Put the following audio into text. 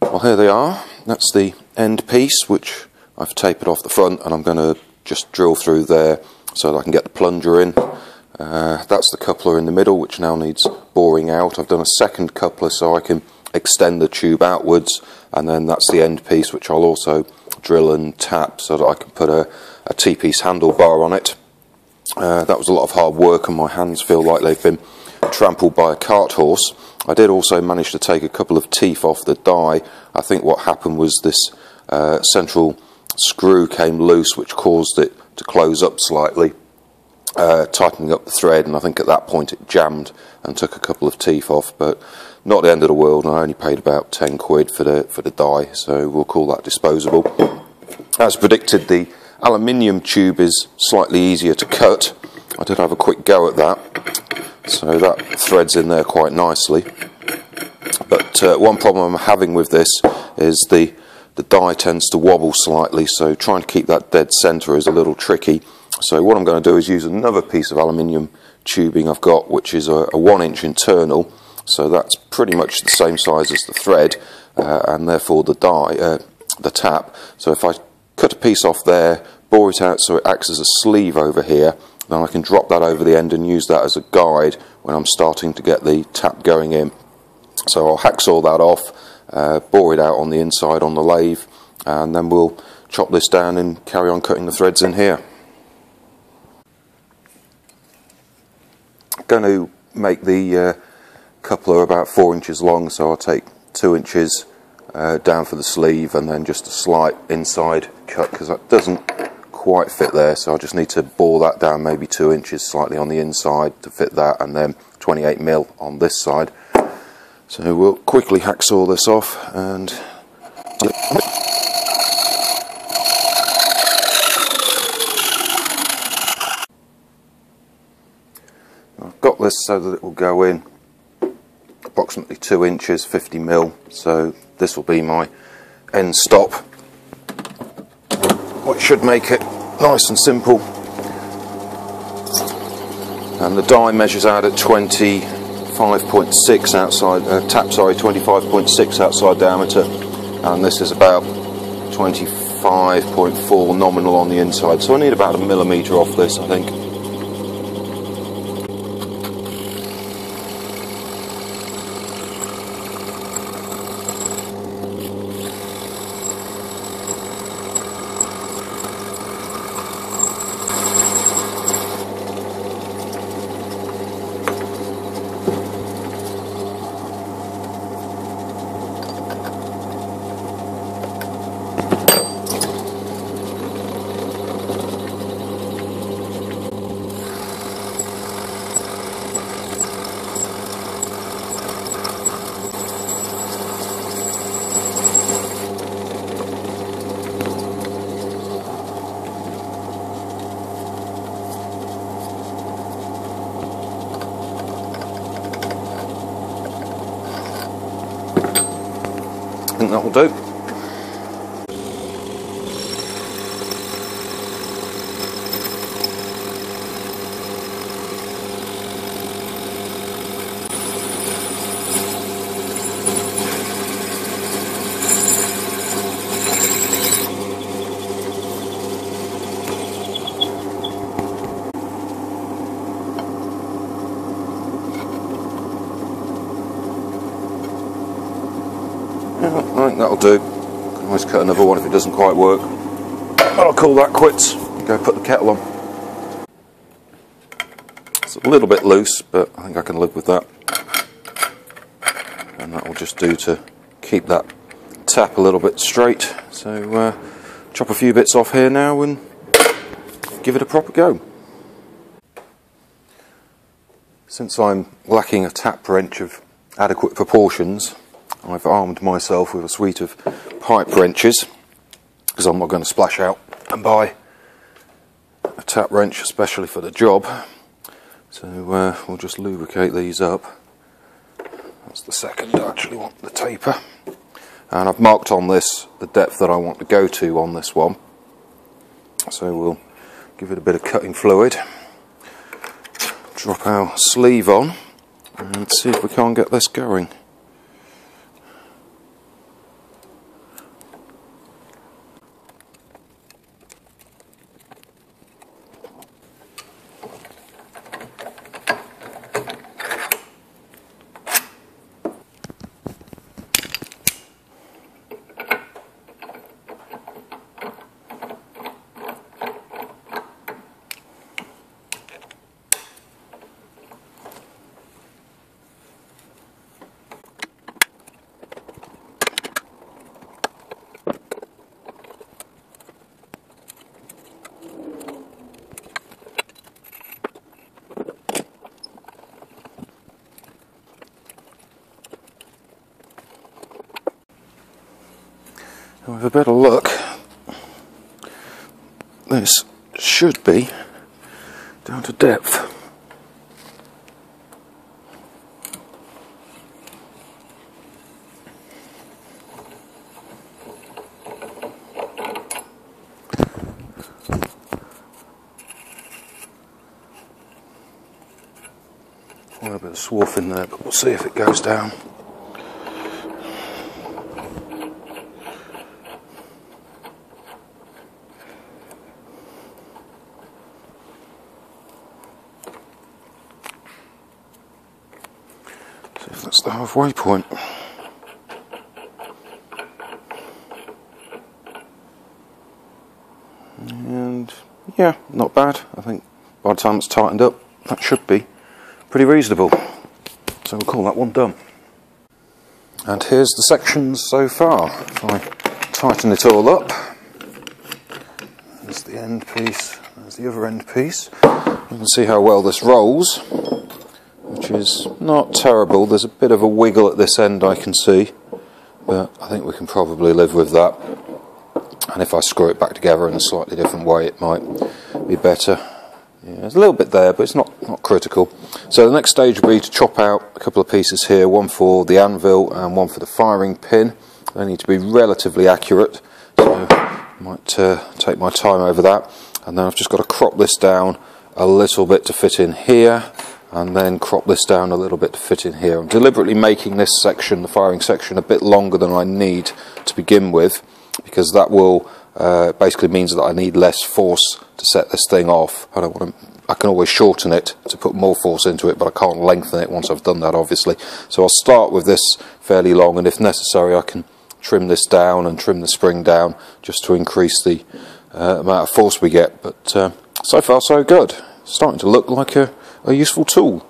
Well here they are, that's the end piece which I've tapered off the front and I'm going to just drill through there so that I can get the plunger in. Uh, that's the coupler in the middle which now needs boring out. I've done a second coupler so I can extend the tube outwards and then that's the end piece which I'll also drill and tap so that I can put a, a T-piece handlebar on it. Uh, that was a lot of hard work and my hands feel like they've been trampled by a cart horse. I did also manage to take a couple of teeth off the die. I think what happened was this uh, central screw came loose which caused it to close up slightly, uh, tightening up the thread and I think at that point it jammed and took a couple of teeth off but not the end of the world I only paid about 10 quid for the, for the die so we'll call that disposable. As predicted the aluminium tube is slightly easier to cut. I did have a quick go at that so that threads in there quite nicely. But uh, one problem I'm having with this is the the die tends to wobble slightly so trying to keep that dead center is a little tricky. So what I'm going to do is use another piece of aluminium tubing I've got which is a, a one inch internal. So that's pretty much the same size as the thread uh, and therefore the die uh, the tap. So if I cut a piece off there bore it out so it acts as a sleeve over here then I can drop that over the end and use that as a guide when I'm starting to get the tap going in so I'll hacksaw that off uh, bore it out on the inside on the lathe and then we'll chop this down and carry on cutting the threads in here. Going to make the uh, coupler about 4 inches long so I'll take 2 inches uh, down for the sleeve and then just a slight inside cut because that doesn't quite fit there so I just need to bore that down maybe 2 inches slightly on the inside to fit that and then 28 mil on this side. So we'll quickly hacksaw this off and I've got this so that it will go in approximately 2 inches 50 mil so this will be my end stop which should make it nice and simple and the die measures out at 25.6 outside, uh, tap sorry, 25.6 outside diameter, and this is about 25.4 nominal on the inside. So I need about a millimetre off this, I think. I think that do. I think that'll do. Can always cut another one if it doesn't quite work. I'll call that quits. Go put the kettle on. It's a little bit loose, but I think I can live with that. And that will just do to keep that tap a little bit straight. So uh, chop a few bits off here now and give it a proper go. Since I'm lacking a tap wrench of adequate proportions, I've armed myself with a suite of pipe wrenches because I'm not going to splash out and buy a tap wrench especially for the job. So uh, we'll just lubricate these up. That's the second I actually want the taper. And I've marked on this the depth that I want to go to on this one. So we'll give it a bit of cutting fluid. Drop our sleeve on and see if we can't get this going. With a bit of luck, this should be down to depth. a bit of swarf in there, but we'll see if it goes down. The halfway point. And yeah, not bad. I think by the time it's tightened up, that should be pretty reasonable. So we'll call that one done. And here's the sections so far. If I tighten it all up, there's the end piece, there's the other end piece. You can see how well this rolls, which is not terrible. There's a bit of a wiggle at this end I can see, but I think we can probably live with that. And if I screw it back together in a slightly different way, it might be better. Yeah, there's a little bit there, but it's not, not critical. So the next stage will be to chop out a couple of pieces here, one for the anvil and one for the firing pin. They need to be relatively accurate, so I might uh, take my time over that. And then I've just got to crop this down a little bit to fit in here, and then crop this down a little bit to fit in here. I'm deliberately making this section, the firing section, a bit longer than I need to begin with, because that will uh, basically means that I need less force to set this thing off. I don't want to. I can always shorten it to put more force into it, but I can't lengthen it once I've done that, obviously. So I'll start with this fairly long, and if necessary, I can trim this down and trim the spring down just to increase the uh, amount of force we get. But uh, so far, so good. starting to look like a, a useful tool.